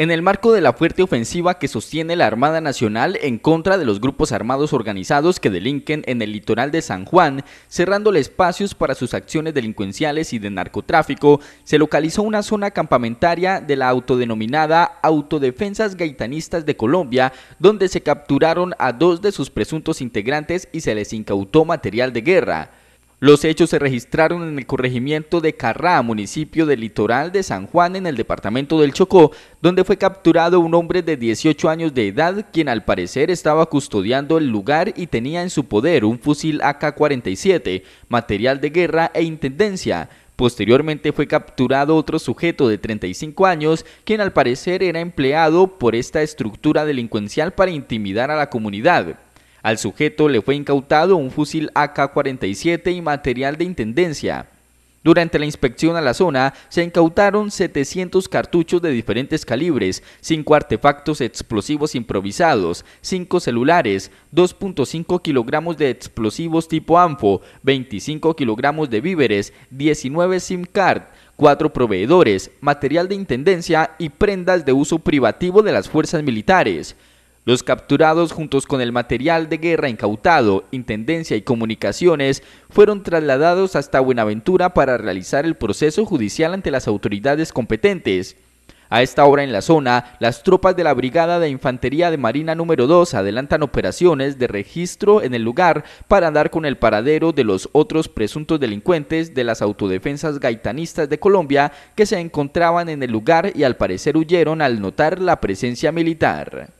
En el marco de la fuerte ofensiva que sostiene la Armada Nacional en contra de los grupos armados organizados que delinquen en el litoral de San Juan, cerrándole espacios para sus acciones delincuenciales y de narcotráfico, se localizó una zona campamentaria de la autodenominada Autodefensas Gaitanistas de Colombia, donde se capturaron a dos de sus presuntos integrantes y se les incautó material de guerra. Los hechos se registraron en el corregimiento de Carrá, municipio del litoral de San Juan, en el departamento del Chocó, donde fue capturado un hombre de 18 años de edad, quien al parecer estaba custodiando el lugar y tenía en su poder un fusil AK-47, material de guerra e intendencia. Posteriormente fue capturado otro sujeto de 35 años, quien al parecer era empleado por esta estructura delincuencial para intimidar a la comunidad. Al sujeto le fue incautado un fusil AK-47 y material de intendencia. Durante la inspección a la zona se incautaron 700 cartuchos de diferentes calibres, 5 artefactos explosivos improvisados, 5 celulares, 2.5 kilogramos de explosivos tipo ANFO, 25 kilogramos de víveres, 19 SIM card, 4 proveedores, material de intendencia y prendas de uso privativo de las fuerzas militares. Los capturados juntos con el material de guerra incautado, intendencia y comunicaciones fueron trasladados hasta Buenaventura para realizar el proceso judicial ante las autoridades competentes. A esta hora en la zona, las tropas de la Brigada de Infantería de Marina número 2 adelantan operaciones de registro en el lugar para dar con el paradero de los otros presuntos delincuentes de las autodefensas gaitanistas de Colombia que se encontraban en el lugar y al parecer huyeron al notar la presencia militar.